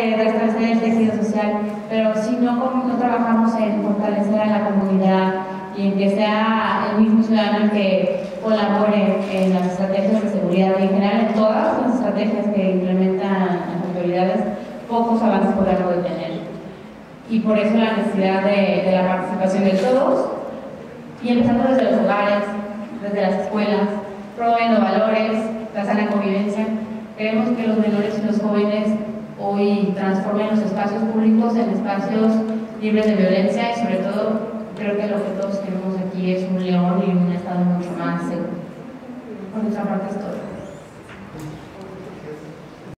eh, restablecer el tejido social, pero si no, no trabajamos en fortalecer a la comunidad y en que sea el mismo ciudadano el que colabore en las estrategias de seguridad y en general en todas las estrategias que implementan las autoridades, pocos avances podremos detener. Y por eso la necesidad de, de la participación de todos, y empezando desde los hogares, desde las escuelas, promoviendo valores, la sana convivencia. Queremos que los menores y hoy transformen los espacios públicos en espacios libres de violencia y sobre todo creo que lo que todos queremos aquí es un león y un estado mucho más seguro. Por nuestra parte es todo.